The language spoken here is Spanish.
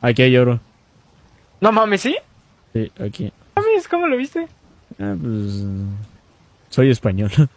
Aquí hay oro. No mames, ¿sí? Sí, aquí. Mames, ¿cómo lo viste? Ah, pues. Soy español.